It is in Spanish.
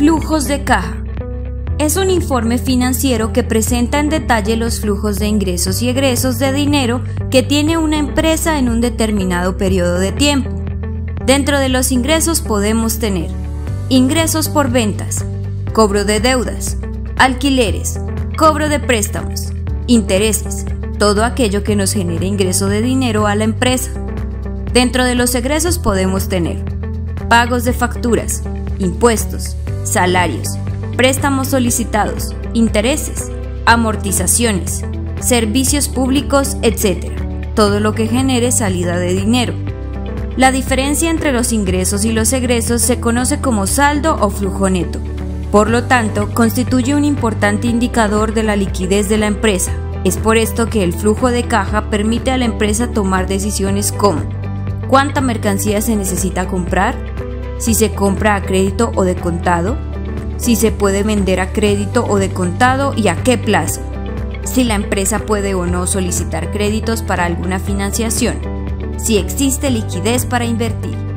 Flujos de caja. Es un informe financiero que presenta en detalle los flujos de ingresos y egresos de dinero que tiene una empresa en un determinado periodo de tiempo. Dentro de los ingresos podemos tener ingresos por ventas, cobro de deudas, alquileres, cobro de préstamos, intereses, todo aquello que nos genere ingreso de dinero a la empresa. Dentro de los egresos podemos tener pagos de facturas, impuestos, salarios, préstamos solicitados, intereses, amortizaciones, servicios públicos, etc. Todo lo que genere salida de dinero. La diferencia entre los ingresos y los egresos se conoce como saldo o flujo neto. Por lo tanto, constituye un importante indicador de la liquidez de la empresa. Es por esto que el flujo de caja permite a la empresa tomar decisiones como cuánta mercancía se necesita comprar, si se compra a crédito o de contado, si se puede vender a crédito o de contado y a qué plazo, si la empresa puede o no solicitar créditos para alguna financiación, si existe liquidez para invertir.